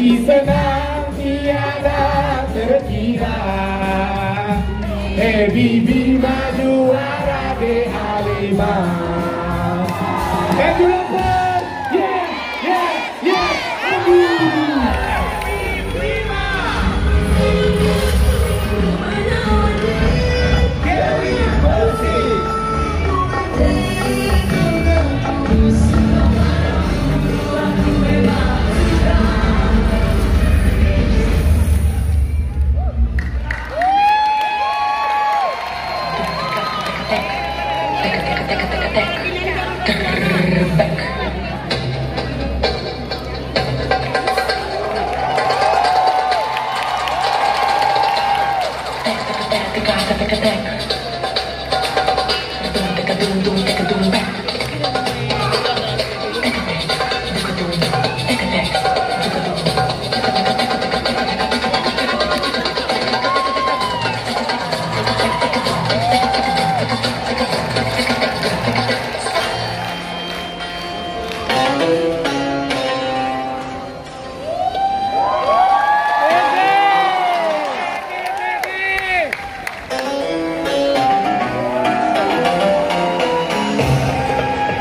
di senang tiada terkira. Eh bibi maju arabe alimah Dum dum dum dum.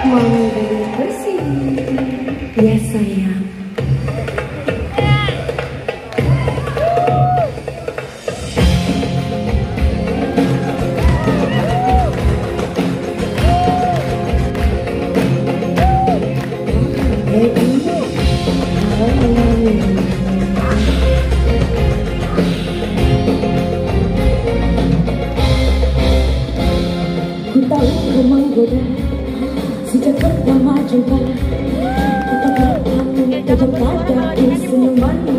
Mau bersih Ya sayang kau menggoda Sejak pertama padaku Senyumanmu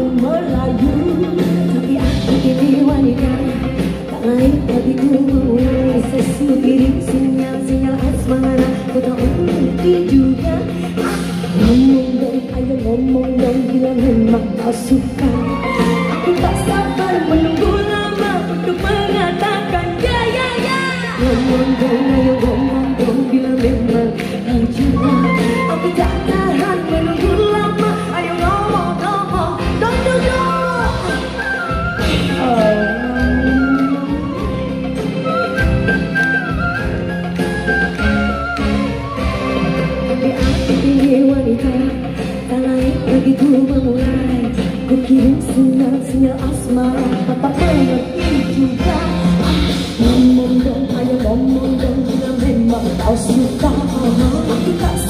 Tapi aku ini wanita Tak sinyal-sinyal Ku tak mengerti juga. Ngomong dong, ayo ngomong dong kau suka. Aku tak sabar menunggu Untuk mengatakan ya ya ya. Ngomong dong, ayo ngomong dong Bila memang begitu memulai Ku kirim sinyal-sinyal asmara Tanpa mengerti juga Ngomong dong, ayo ngomong dong Bila memang kau suka não, não, não, não,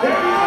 Yeah.